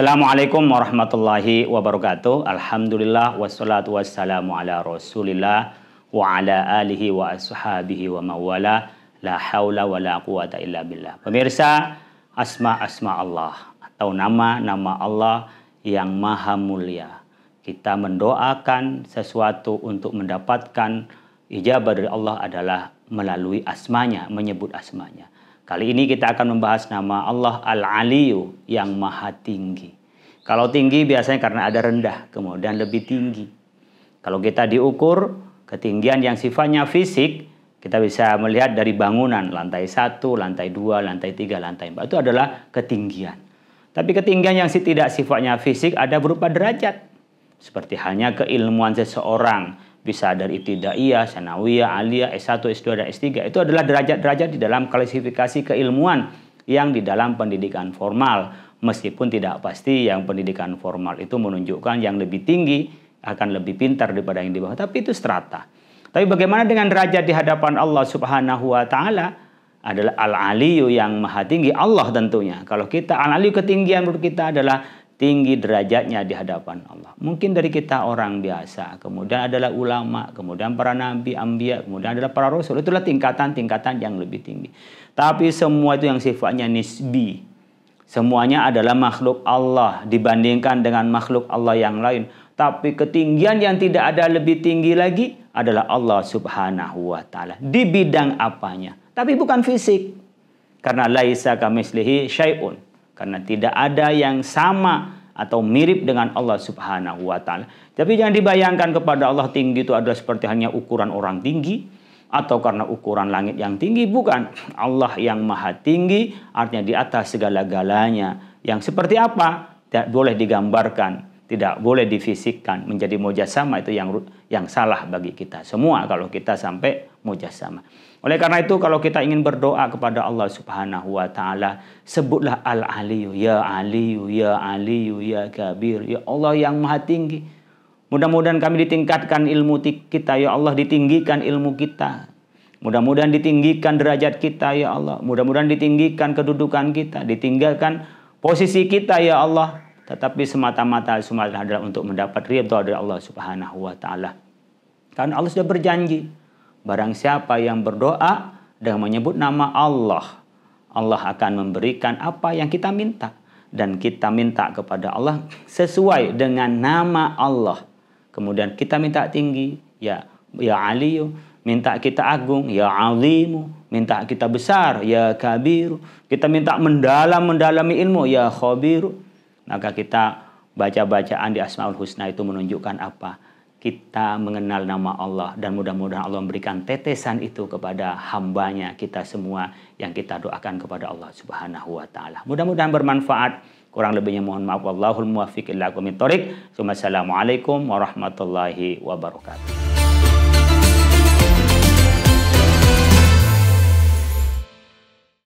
Assalamualaikum warahmatullahi wabarakatuh. Alhamdulillah wassalatu wassalamu ala Rasulillah wa ala alihi wa ashabihi wa mawala. La haula wa la quwata illa billah. Pemirsa, asma-asma Allah atau nama-nama Allah yang maha mulia. Kita mendoakan sesuatu untuk mendapatkan ijabah dari Allah adalah melalui asmanya, menyebut asmanya. Kali ini kita akan membahas nama Allah Al-Aliyu yang maha tinggi. Kalau tinggi biasanya karena ada rendah, kemudian lebih tinggi. Kalau kita diukur ketinggian yang sifatnya fisik, kita bisa melihat dari bangunan lantai satu, lantai dua, lantai tiga, lantai empat itu adalah ketinggian. Tapi ketinggian yang tidak sifatnya fisik ada berupa derajat. Seperti halnya keilmuan seseorang bisa dari ibtidaiyah, sanawiyah, aliyah, S1, S2, dan S3. Itu adalah derajat-derajat di dalam klasifikasi keilmuan yang di dalam pendidikan formal. Meskipun tidak pasti yang pendidikan formal itu menunjukkan yang lebih tinggi akan lebih pintar daripada yang di bawah. Tapi itu strata. Tapi bagaimana dengan derajat di hadapan Allah Subhanahu wa taala? Adalah al-aliyu yang maha tinggi Allah tentunya. Kalau kita al-aliyu ketinggian menurut kita adalah tinggi derajatnya di hadapan Allah. Mungkin dari kita orang biasa, kemudian adalah ulama, kemudian para nabi, ambia, kemudian adalah para rasul. Itulah tingkatan-tingkatan yang lebih tinggi. Tapi semua itu yang sifatnya nisbi. Semuanya adalah makhluk Allah dibandingkan dengan makhluk Allah yang lain. Tapi ketinggian yang tidak ada lebih tinggi lagi adalah Allah Subhanahu wa taala. Di bidang apanya? Tapi bukan fisik. Karena laisa kamislihi syai'un karena tidak ada yang sama atau mirip dengan Allah Subhanahu wa taala. Tapi jangan dibayangkan kepada Allah tinggi itu adalah seperti hanya ukuran orang tinggi atau karena ukuran langit yang tinggi bukan. Allah yang maha tinggi artinya di atas segala-galanya. Yang seperti apa? Tidak boleh digambarkan, tidak boleh difisikkan menjadi mujasama itu yang yang salah bagi kita semua kalau kita sampai mujasama. Oleh karena itu kalau kita ingin berdoa kepada Allah Subhanahu wa taala, sebutlah Al-Aliyu, ya Aliyu, ya Aliyu, ya Kabir, ya Allah yang Maha Tinggi. Mudah-mudahan kami ditingkatkan ilmu kita ya Allah, ditinggikan ilmu kita. Mudah-mudahan ditinggikan derajat kita ya Allah. Mudah-mudahan ditinggikan kedudukan kita, ditinggalkan posisi kita ya Allah. Tetapi semata-mata semata adalah untuk mendapat ridha dari Allah Subhanahu wa taala. Karena Allah sudah berjanji Barang siapa yang berdoa dengan menyebut nama Allah, Allah akan memberikan apa yang kita minta dan kita minta kepada Allah sesuai dengan nama Allah. Kemudian kita minta tinggi, ya ya Aliyu, minta kita agung, ya Alimu, minta kita besar, ya Kabiru. Kita minta mendalam mendalami ilmu, ya Khabiru. Maka kita baca bacaan di Asmaul Husna itu menunjukkan apa? Kita mengenal nama Allah dan mudah-mudahan Allah memberikan tetesan itu kepada hambanya kita semua yang kita doakan kepada Allah Subhanahu wa taala. Mudah-mudahan bermanfaat. Kurang lebihnya mohon maaf. Wallahul muwaffiq ila Assalamualaikum warahmatullahi wabarakatuh.